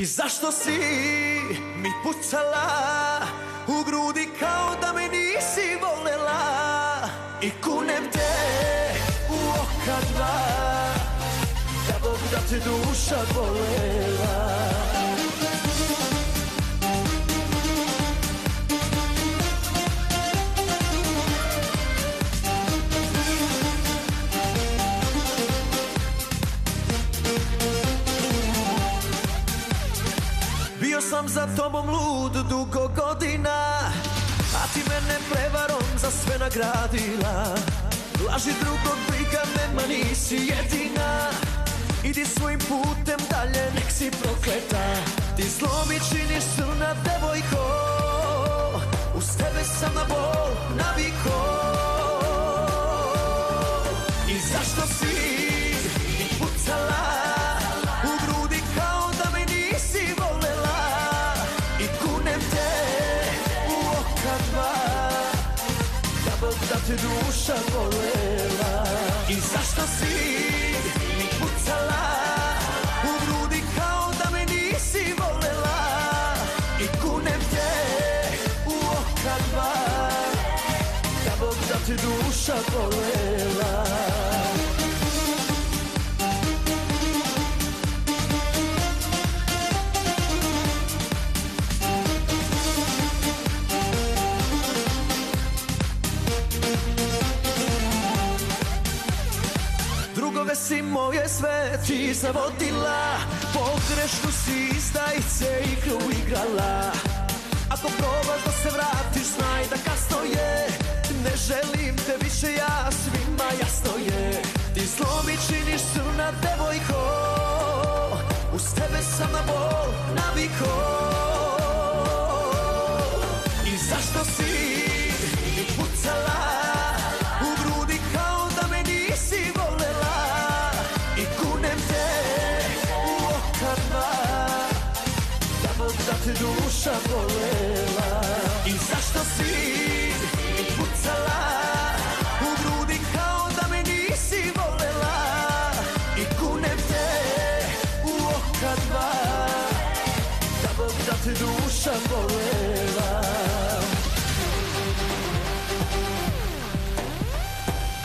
I zašto si mi pucala u grudi kao da me nisi volela I kunem te u oka dva Da Bog da te duša volela sam za tobom lud dugo godina A ti mene prevarom za sve nagradila. Laži drugog briga nema nisi jedina. Idi svojim putem dalje nek si prokleta. Ti zlo mi činiš crna devojko Uz tebe sam na bol dva Da Bog da te duša volela I zašto si mi pucala u grudi kao da me nisi volela? I kunem te u oka dva Da Bog da te duša volela Drugove si moje sve ti zavodila Pogrešnu si izdajice igru igrala. Ako probaš da se vratiš znaj da kasno je. Ne želim te više ja svima jasno je. Ti zlo mi činiš crna devojko Uz tebe sam na bol naviko I zašto si duša volela I zašto si mi pucala u grudi kao da me nisi volela? I kunem te u oka dva. Da Bog da te duša volela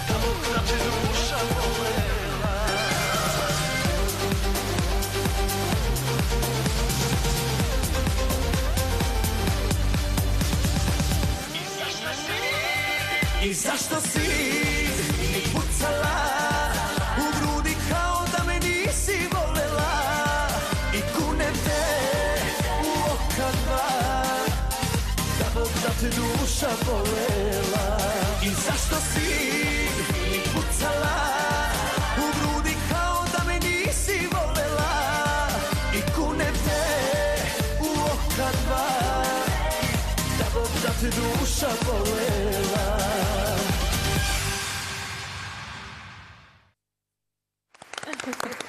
Da Bog da te duša volela I zašto si mi pucala u grudi kao da me nisi volela? I kunem te u oka dva Da Bog da te duša volela I zašto si mi pucala u grudi volela? Te duša volela